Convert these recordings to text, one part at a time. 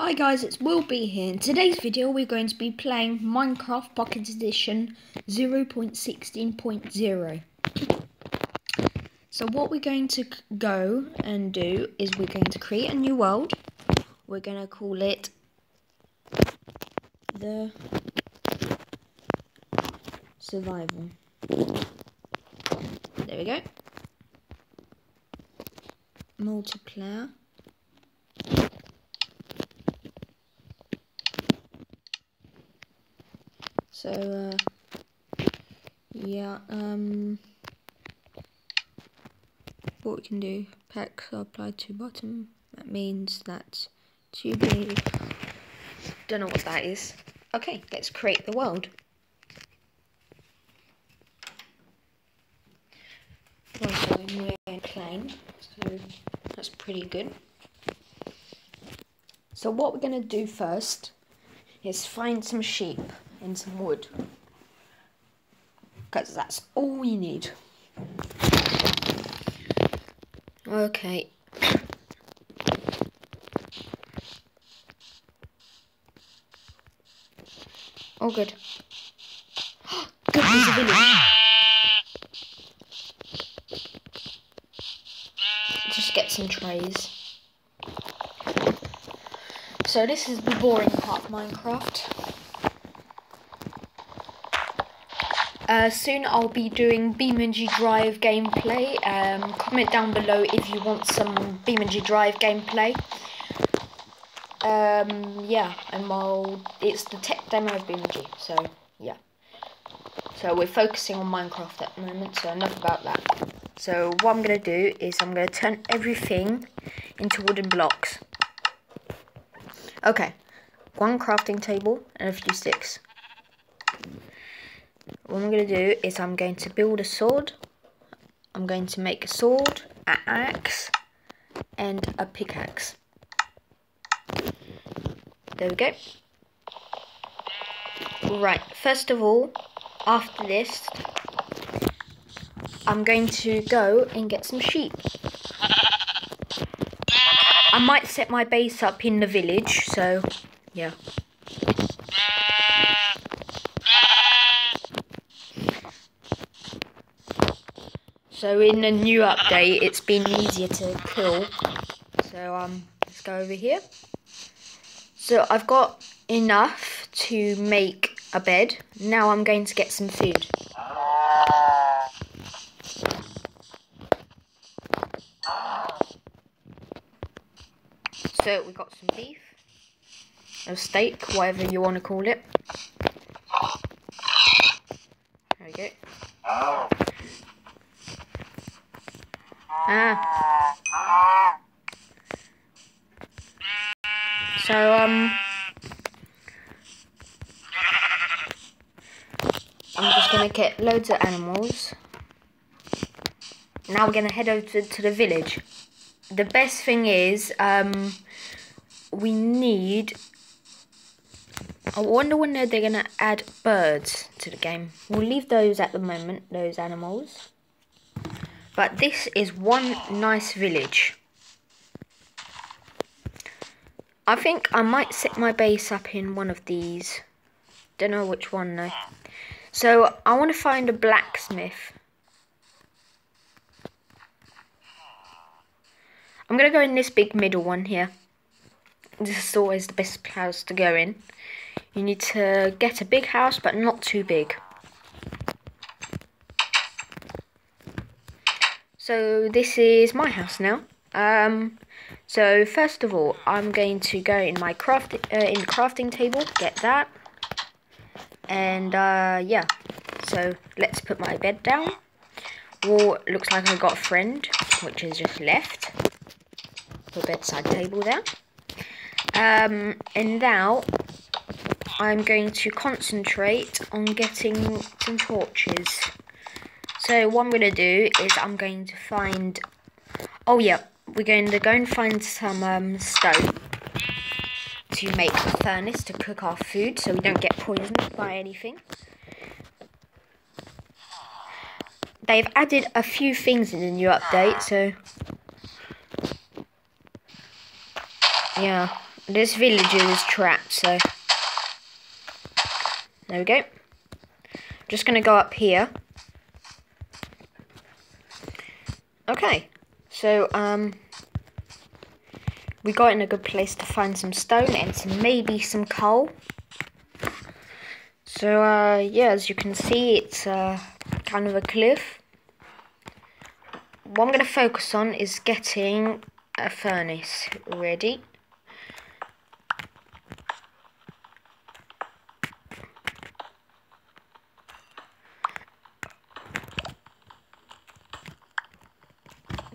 Hi guys, it's Will B here. In today's video, we're going to be playing Minecraft Pocket Edition 0.16.0. So what we're going to go and do is we're going to create a new world. We're going to call it the Survival. There we go. Multiplayer. So, uh, yeah, um, what we can do, packs are applied to bottom, that means that's too big, don't know what that is. Okay, let's create the world. Also, so that's pretty good. So what we're going to do first is find some sheep and some wood. Because that's all we need. Okay. Oh, good. good. Just get some trays. So this is the boring part of Minecraft. Uh, soon I'll be doing BeamNG Drive gameplay. Um, comment down below if you want some BeamNG Drive gameplay. Um, yeah, and I'll, it's the tech demo of BeamNG, so yeah. So we're focusing on Minecraft at the moment, so enough about that. So what I'm going to do is I'm going to turn everything into wooden blocks. Okay, one crafting table and a few sticks what I'm going to do is I'm going to build a sword. I'm going to make a sword, an axe, and a pickaxe. There we go. Right, first of all, after this, I'm going to go and get some sheep. I might set my base up in the village, so yeah. So in the new update, it's been easier to kill. So um, let's go over here. So I've got enough to make a bed. Now I'm going to get some food. So we got some beef, a steak, whatever you want to call it. There we go. Ah. So, um... I'm just gonna get loads of animals. Now we're gonna head over to, to the village. The best thing is, um, we need... I wonder when they're gonna add birds to the game. We'll leave those at the moment, those animals. But this is one nice village. I think I might set my base up in one of these. Don't know which one though. So I want to find a blacksmith. I'm going to go in this big middle one here. This is always the best house to go in. You need to get a big house, but not too big. So this is my house now. Um, so first of all, I'm going to go in my craft uh, in crafting table, get that, and uh, yeah. So let's put my bed down. Well, looks like I got a friend, which is just left. Put bedside table there. Um, and now I'm going to concentrate on getting some torches. So what I'm going to do is I'm going to find... Oh yeah, we're going to go and find some um, stone to make a furnace to cook our food so we don't get poisoned by anything. They've added a few things in the new update, so... Yeah, this villager is trapped, so there we go. Just gonna go up here. Okay, so um, we got in a good place to find some stone and some maybe some coal. So uh, yeah, as you can see, it's uh, kind of a cliff. What I'm going to focus on is getting a furnace ready.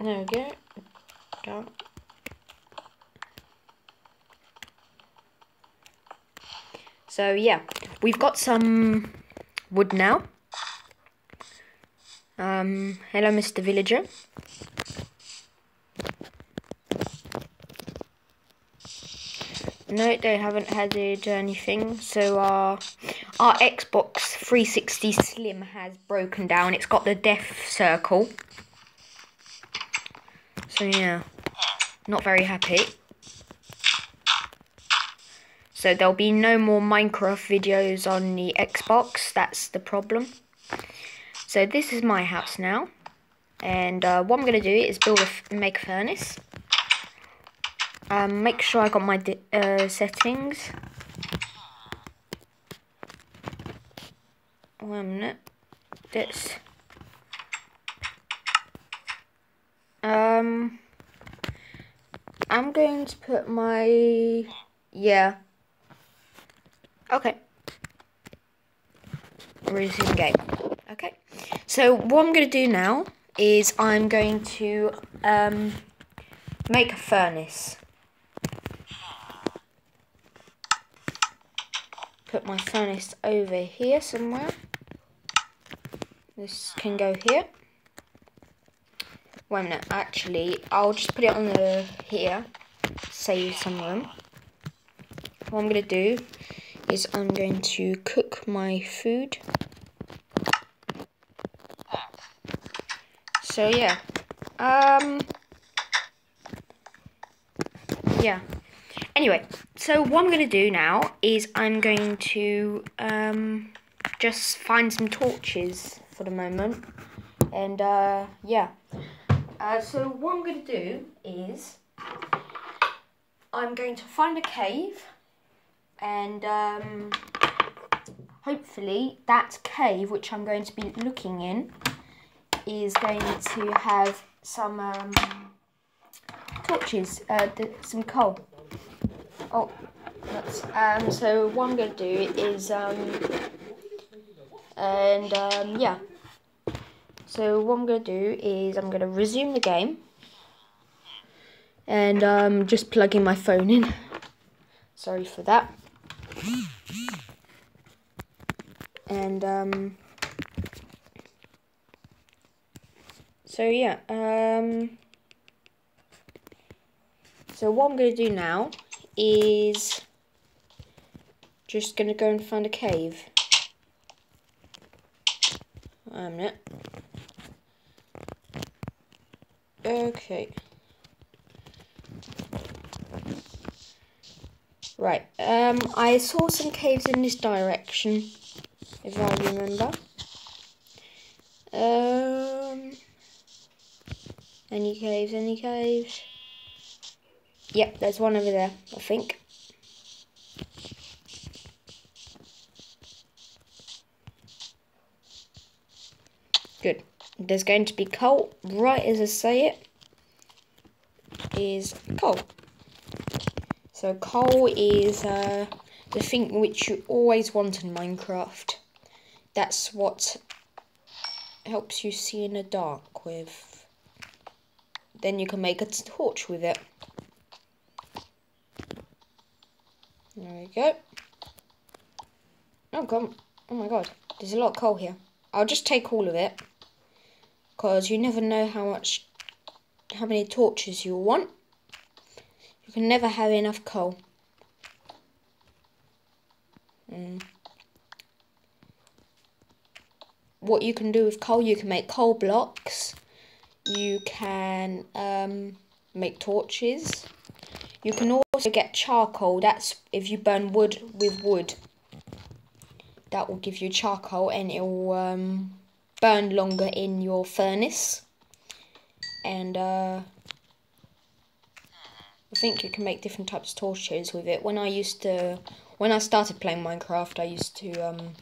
There we go. So yeah, we've got some wood now. Um, hello, Mr. Villager. No, they haven't added anything. So our our Xbox 360 Slim has broken down. It's got the death circle. So yeah, not very happy. So there'll be no more Minecraft videos on the Xbox. That's the problem. So this is my house now. And uh, what I'm going to do is build a make a furnace. Um, make sure I got my uh, settings. A minute. This. Um, I'm going to put my, yeah, Okay. Resume game. Okay. So what I'm going to do now is I'm going to um, make a furnace. Put my furnace over here somewhere. This can go here. Wait a minute, actually, I'll just put it on the here, save some room. What I'm going to do is I'm going to cook my food. So yeah, um, yeah. Anyway, so what I'm going to do now is I'm going to um, just find some torches for the moment. And uh, yeah, uh, so what I'm going to do is I'm going to find a cave and um, hopefully that cave which I'm going to be looking in is going to have some um, torches, uh, some coal. Oh, um, so what I'm going to do is, um, and um, yeah. So what I'm going to do is I'm going to resume the game and um, just plugging my phone in. Sorry for that. And um, so yeah um, so what I'm going to do now is just going to go and find a cave. Wait a minute okay Right, um, I saw some caves in this direction, if I remember. Um, any caves, any caves? Yep, there's one over there, I think. Good. There's going to be coal, right as I say it, is coal. So coal is uh, the thing which you always want in Minecraft. That's what helps you see in the dark with. Then you can make a torch with it. There we go. Oh, come. Oh my god. There's a lot of coal here. I'll just take all of it. Because you never know how much, how many torches you'll want. You can never have enough coal. Mm. What you can do with coal, you can make coal blocks. You can um, make torches. You can also get charcoal. That's if you burn wood with wood. That will give you charcoal and it will um, burn longer in your furnace. And uh, I think you can make different types of torches with it. When I used to, when I started playing Minecraft, I used to um,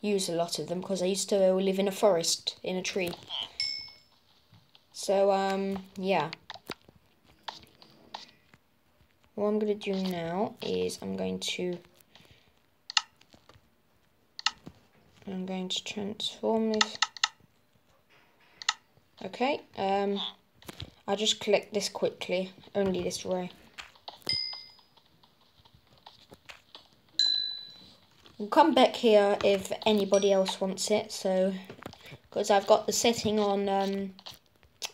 use a lot of them because I used to live in a forest, in a tree. So, um, yeah. What I'm going to do now is I'm going to I'm going to transform this. Okay, um, I'll just collect this quickly, only this way. We'll come back here if anybody else wants it, so, because I've got the setting on, um,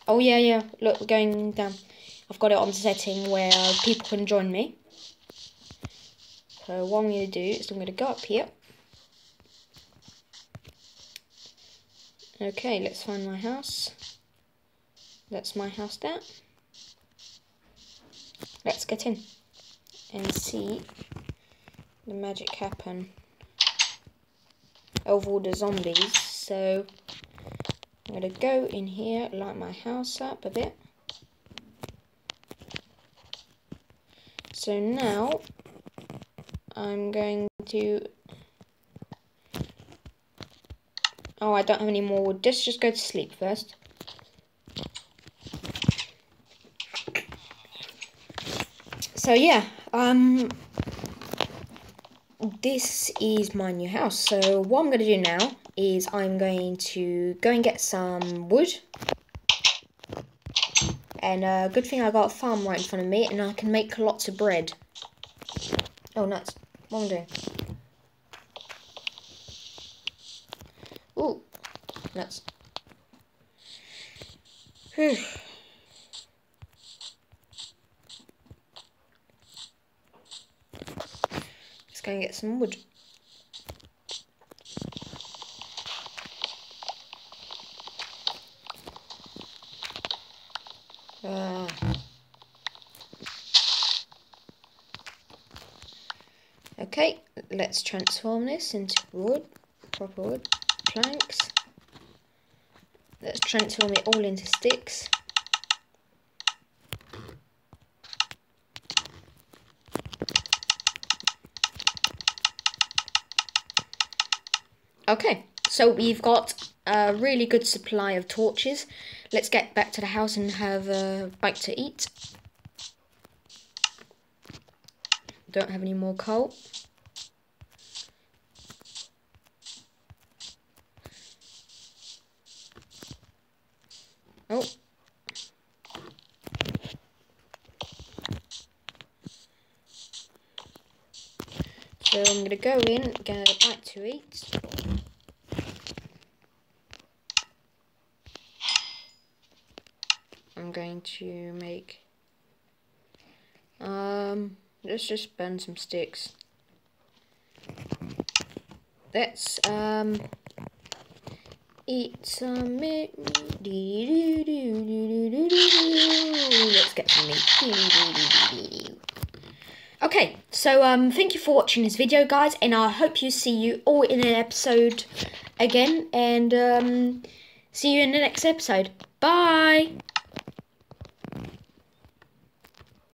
oh yeah, yeah, look, we're going down. I've got it on setting where people can join me. So what I'm going to do is I'm going to go up here. Okay, let's find my house. That's my house there. Let's get in and see the magic happen of all the zombies. So I'm going to go in here, light my house up a bit. So now I'm going to Oh, I don't have any more wood. Just, just go to sleep first. So yeah, um, this is my new house. So what I'm going to do now is I'm going to go and get some wood. And uh, good thing I got a farm right in front of me and I can make lots of bread. Oh, nuts. What am I doing? Nuts. Whew. Let's go and get some wood. Uh, okay, let's transform this into wood, proper wood planks. Transform it all into sticks. Okay, so we've got a really good supply of torches. Let's get back to the house and have a bite to eat. Don't have any more coal. Oh. So I'm going to go in, and get a bite to eat. I'm going to make, um, let's just burn some sticks. Let's, um, eat some meat. Let's get some meat. Okay, so um, thank you for watching this video, guys, and I hope you see you all in an episode again, and um, see you in the next episode. Bye!